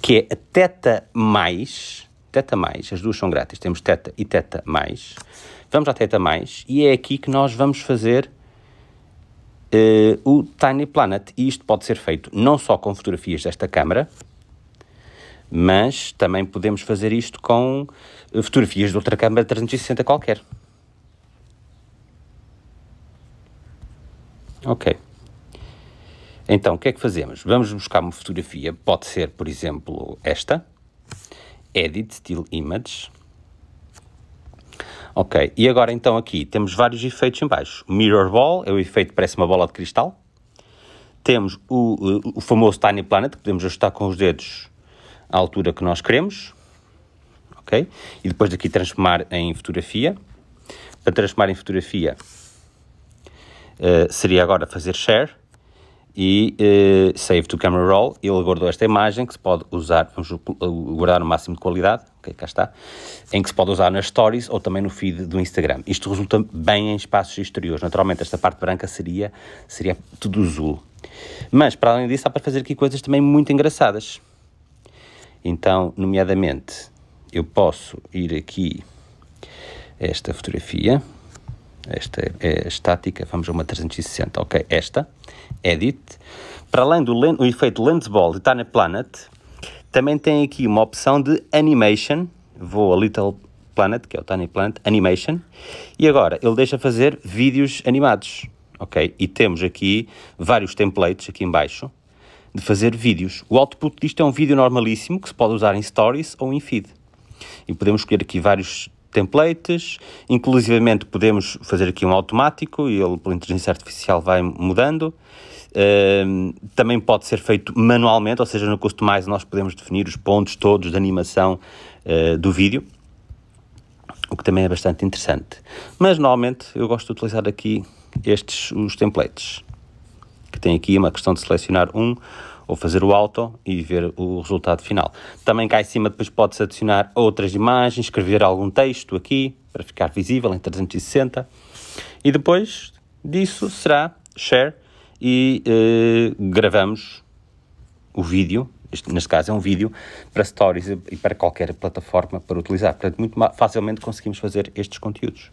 que é a Teta Mais, Teta Mais, as duas são grátis, temos Teta e Teta Mais. Vamos à Teta Mais e é aqui que nós vamos fazer uh, o Tiny Planet. E isto pode ser feito não só com fotografias desta câmara, mas também podemos fazer isto com eh, fotografias de outra câmara 360 qualquer. Ok. Então, o que é que fazemos? Vamos buscar uma fotografia, pode ser, por exemplo, esta. Edit, Still Image. Ok, e agora então aqui temos vários efeitos em baixo. Mirror Ball, é o efeito parece uma bola de cristal. Temos o, o, o famoso Tiny Planet, que podemos ajustar com os dedos à altura que nós queremos. Ok? E depois daqui transformar em fotografia. Para transformar em fotografia, uh, seria agora fazer share e uh, save to camera roll. Ele guardou esta imagem que se pode usar, vamos guardar no máximo de qualidade, ok, cá está, em que se pode usar nas stories ou também no feed do Instagram. Isto resulta bem em espaços exteriores. Naturalmente, esta parte branca seria, seria tudo azul. Mas, para além disso, há para fazer aqui coisas também muito engraçadas. Então, nomeadamente, eu posso ir aqui a esta fotografia, esta é estática, vamos a uma 360, ok, esta, Edit. Para além do o efeito Lens Ball de Tiny Planet, também tem aqui uma opção de Animation, vou a Little Planet, que é o Tiny Planet, Animation, e agora ele deixa fazer vídeos animados, ok? E temos aqui vários templates aqui em baixo, de fazer vídeos. O output disto é um vídeo normalíssimo que se pode usar em Stories ou em Feed. E podemos escolher aqui vários templates, inclusivamente podemos fazer aqui um automático e ele, pela inteligência artificial, vai mudando. Uh, também pode ser feito manualmente, ou seja, no Customize nós podemos definir os pontos todos de animação uh, do vídeo, o que também é bastante interessante. Mas, normalmente, eu gosto de utilizar aqui estes, os templates que tem aqui uma questão de selecionar um ou fazer o auto e ver o resultado final. Também cá em cima depois pode-se adicionar outras imagens, escrever algum texto aqui para ficar visível em 360 e depois disso será share e eh, gravamos o vídeo, este, neste caso é um vídeo, para stories e para qualquer plataforma para utilizar. Portanto, muito facilmente conseguimos fazer estes conteúdos.